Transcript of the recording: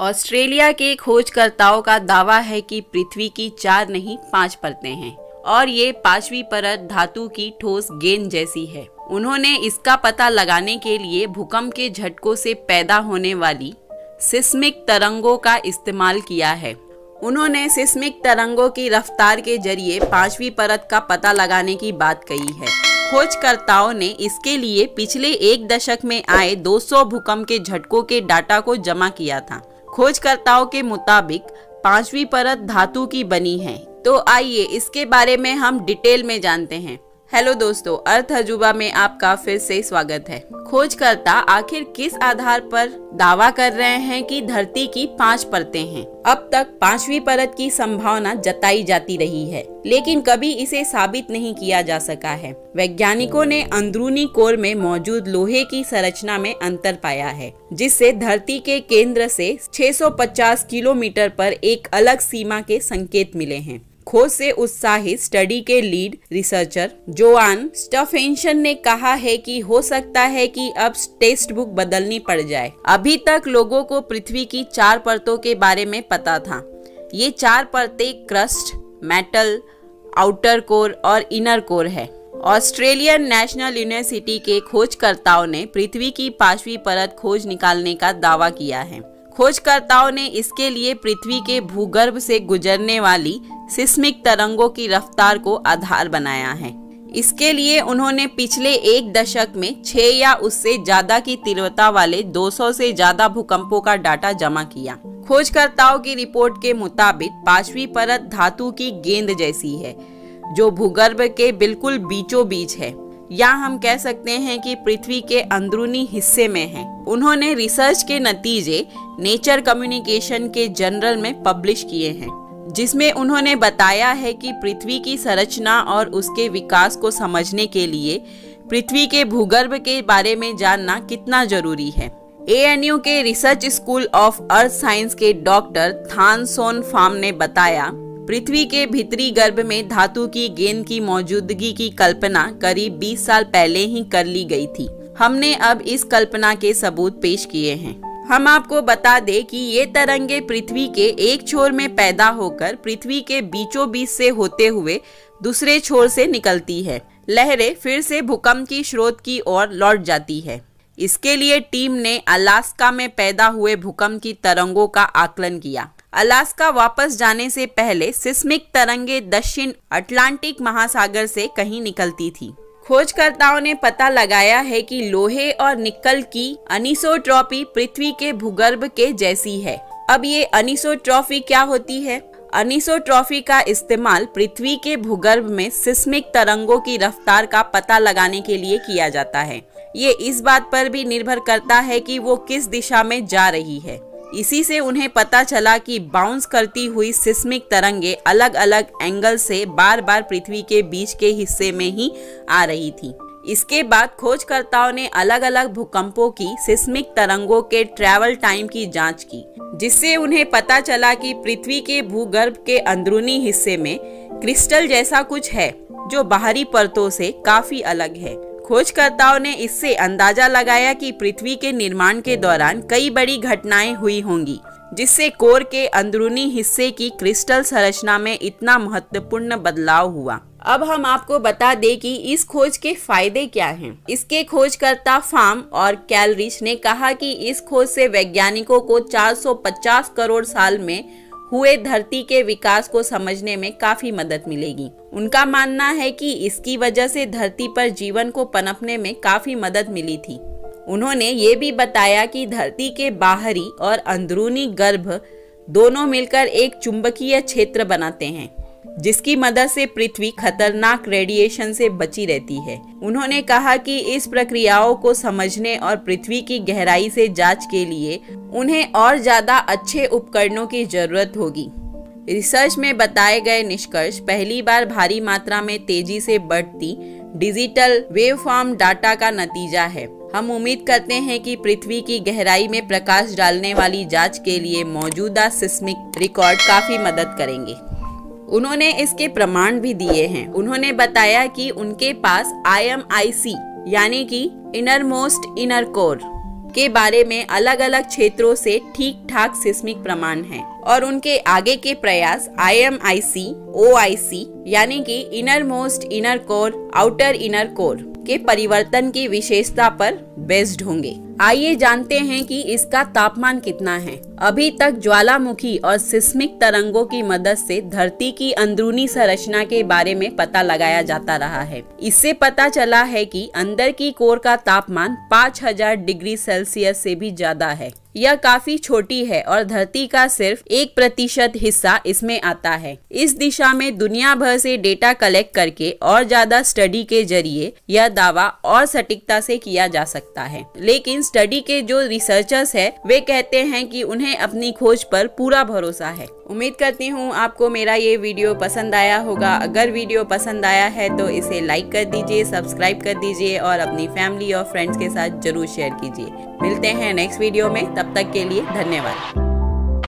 Australia के खोजकर्ताओं का दावा है कि पृथ्वी की चार नहीं, पाँच परतें हैं। और ये पांचवी परत धातु की ठोस गेंद जैसी है। उन्होंने इसका पता लगाने के लिए भूकंप के झटकों से पैदा होने वाली सिस्मिक तरंगों का इस्तेमाल किया है। उन्होंने सिस्मिक तरंगों की रफ्तार के ज़रिए पांचवी परत का पता लगाने की बात कही है। खोजकर्ताओं ने इसके लिए पिछले एक दशक में आए 200 भूकंप के झटकों के डाटा को जमा किया था। खोजकर्ताओं के मुताबिक पांचवी परत धातु की बनी है। तो आइए इसके बारे में हम डिटेल में जानते हैं। हेलो दोस्तों, अर्थ अजूबा में आपका फिर से स्वागत है। खोजकर्ता आखिर किस आधार पर दावा कर रहे हैं कि धरती की पाँच परतें हैं? अब तक पांचवी परत की संभावना जताई जाती रही है, लेकिन कभी इसे साबित नहीं किया जा सका है। वैज्ञानिकों ने अंदरूनी कोर में मौजूद लोहे की संरचना में अंतर पाया है, जिससे धरती के केंद्र से 650 किलोमीटर पर एक अलग सीमा के संकेत मिले हैं। खोज से उत्साहित स्टडी के लीड रिसर्चर जोआन स्टफेंशन ने कहा है कि हो सकता है कि अब टेक्स्ट बुक बदलनी पड़ जाए। अभी तक लोगों को पृथ्वी की चार परतों के बारे में पता था। ये चार परतें क्रस्ट, मेटल, आउटर कोर और इनर कोर है। ऑस्ट्रेलियन नेशनल यूनिवर्सिटी के खोजकर्ताओं ने पृथ्वी की पांचवी परत खोज निकालने का दावा किया है। खोजकर्ताओं ने इसके लिए पृथ्वी के भूगर्भ से गुजरने वाली सिस्मिक तरंगों की रफ्तार को आधार बनाया है। इसके लिए उन्होंने पिछले एक दशक में छह या उससे ज़्यादा की तीव्रता वाले 200 से ज़्यादा भूकंपों का डाटा जमा किया। खोजकर्ताओं की रिपोर्ट के मुताबिक पांचवी परत धातु की गेंद जैसी है, जो भूगर्भ के बिल्कुल बीचों बीच है। या हम कह सकते हैं कि पृथ्वी के अंदरूनी हिस्से में है। उन्होंने रिसर्च के नतीजे नेचर कम्युनिकेशन के जर्नल में पब्लिश किए हैं। जिसमें उन्होंने बताया है कि पृथ्वी की संरचना और उसके विकास को समझने के लिए पृथ्वी के भूगर्भ के बारे में जानना कितना ज़रूरी है। एएनयू के research school of earth science के डॉक्टर थान सोन फार्म ने बताया, पृथ्वी के भीतरी गर्भ में धातु की गेंद की मौजूदगी की कल्पना करीब 20 साल पहले ही कर ली गई थी। हमने अब इस कल्पना के सबूत पेश किए हैं। हम आपको बता दें कि ये तरंगे पृथ्वी के एक छोर में पैदा होकर पृथ्वी के बीचों बीच से होते हुए दूसरे छोर से निकलती है। लहरें फिर से भूकंप की स्रोत की ओर लौट जाती है। इसके लिए टीम ने अलास्का में पैदा हुए भूकंप की तरंगों का आकलन किया। अलास्का वापस जाने से पहले सिस्मिक तरंगे दक्षिण अटलांटिक महासागर से कहीं निकलती थी। खोजकर्ताओं ने पता लगाया है कि लोहे और निकल की अनिसोट्रॉपी पृथ्वी के भूगर्भ के जैसी है। अब ये अनिसोट्रॉफी क्या होती है? अनिसोट्रॉफी का इस्तेमाल पृथ्वी के भूगर्भ में सिस्मिक तरंगों की रफ्तार का पता लगाने के लिए किया जाता है। ये इस बात पर भी निर्भर करता है कि वो किस दिशा में जा रही है। इसी से उन्हें पता चला कि बाउंस करती हुई सिस्मिक तरंगे अलग अलग एंगल से बार बार पृथ्वी के बीच के हिस्से में ही आ रही थी। इसके बाद खोजकर्ताओं ने अलग अलग भूकंपों की सिस्मिक तरंगों के ट्रैवल टाइम की जाँच की, जिससे उन्हें पता चला कि पृथ्वी के भूगर्भ के अंदरूनी हिस्से में क्रिस्टल जैसा कुछ है, जो बाहरी परतों से काफ़ी अलग है। खोजकर्ताओं ने इससे अंदाज़ा लगाया कि पृथ्वी के निर्माण के दौरान कई बड़ी घटनाएँ हुई होंगी, जिससे कोर के अंदरूनी हिस्से की क्रिस्टल संरचना में इतना महत्वपूर्ण बदलाव हुआ अब हम आपको बता दें कि इस खोज के फ़ायदे क्या हैं। इसके खोजकर्ता फार्म और कैलरिच ने कहा कि इस खोज से वैज्ञानिकों को 450 करोड़ साल में हुए धरती के विकास को समझने में काफ़ी मदद मिलेगी। उनका मानना है कि इसकी वजह से धरती पर जीवन को पनपने में काफ़ी मदद मिली थी। उन्होंने ये भी बताया कि धरती के बाहरी और अंदरूनी गर्भ दोनों मिलकर एक चुंबकीय क्षेत्र बनाते हैं। जिसकी मदद से पृथ्वी खतरनाक रेडिएशन से बची रहती है। उन्होंने कहा कि इस प्रक्रियाओं को समझने और पृथ्वी की गहराई से जाँच के लिए उन्हें और ज़्यादा अच्छे उपकरणों की ज़रूरत होगी। रिसर्च में बताए गए निष्कर्ष पहली बार भारी मात्रा में तेज़ी से बढ़ती डिजिटल वेव फॉर्म डाटा का नतीजा है। हम उम्मीद करते हैं कि पृथ्वी की गहराई में प्रकाश डालने वाली जाँच के लिए मौजूदा सिस्मिक रिकॉर्ड काफ़ी मदद करेंगे। उन्होंने इसके प्रमाण भी दिए हैं। उन्होंने बताया कि उनके पास आई एम आई सी यानी कि इनर मोस्ट इनर कोर के बारे में अलग अलग क्षेत्रों से ठीक ठाक सिस्मिक प्रमाण हैं और उनके आगे के प्रयास I am I C O I C यानी कि inner most inner core outer inner core के परिवर्तन की विशेषता पर बेस्ड होंगे। आइए जानते हैं कि इसका तापमान कितना है। अभी तक ज्वालामुखी और सिस्मिक तरंगों की मदद से धरती की अंदरूनी संरचना के बारे में पता लगाया जाता रहा है। इससे पता चला है कि अंदर की कोर का तापमान 5000 डिग्री सेल्सियस से भी ज़्यादा है। यह काफ़ी छोटी है और धरती का सिर्फ़ एक प्रतिशत हिस्सा इसमें आता है। इस दिशा में दुनिया भर से डेटा कलेक्ट करके और ज़्यादा स्टडी के ज़रिए यह दावा और सटीकता से किया जा सकता है। लेकिन स्टडी के जो रिसर्चर्स है, वे कहते हैं कि उन्हें अपनी खोज पर पूरा भरोसा है। उम्मीद करती हूँ आपको मेरा ये वीडियो पसंद आया होगा। अगर वीडियो पसंद आया है तो इसे लाइक कर दीजिए सब्सक्राइब कर दीजिए और अपनी फैमिली और फ्रेंड्स के साथ ज़रूर शेयर कीजिए। मिलते हैं नेक्स्ट वीडियो में। तब तक के लिए धन्यवाद।